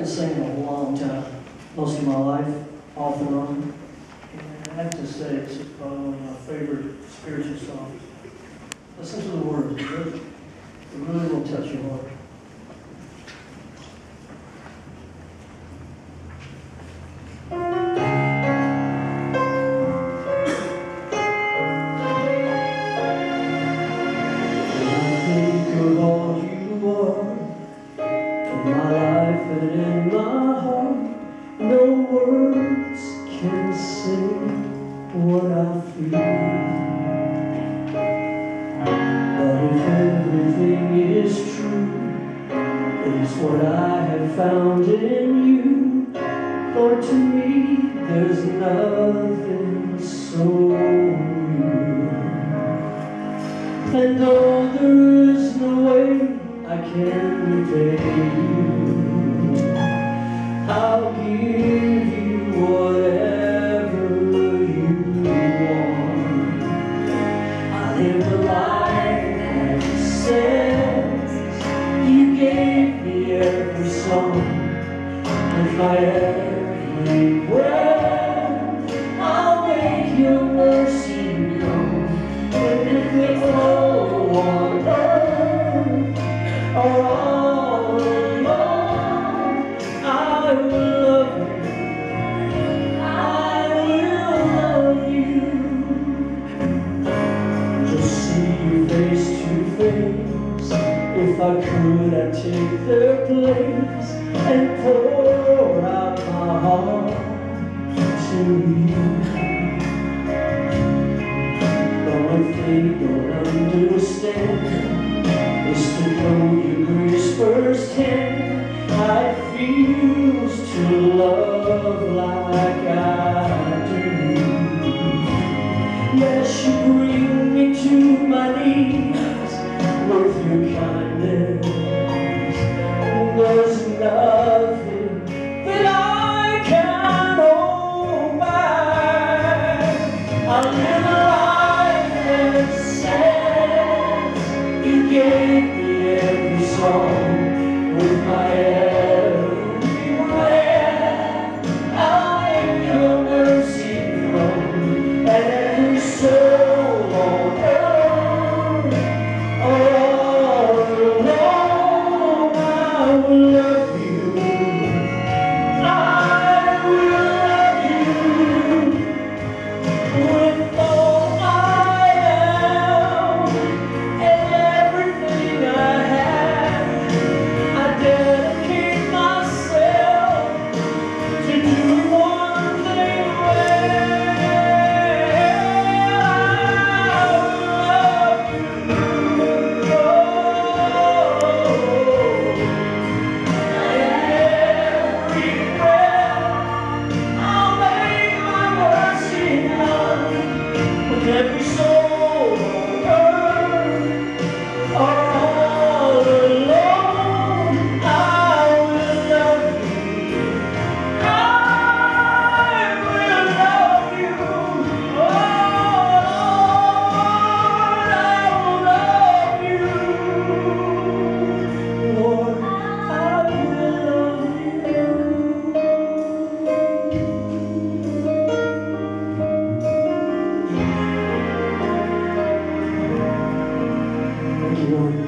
been singing a long time, most of my life, off and on. And I have to say, it's probably one of my favorite spiritual songs. Listen to the words, it really will touch your heart. Can say what I feel. But if everything is true, it's what I have found in you. For to me, there's nothing so real. And though there is no way I can repay live a life that says you gave me every song and my every breath. I'll make your mercy known when it makes one earth or all alone. I will love you. I could, I'd take their place and pour out my heart to you. Though if they don't understand, it's to know your grace firsthand. I refuse to love like I do. Yes, you you, Lord.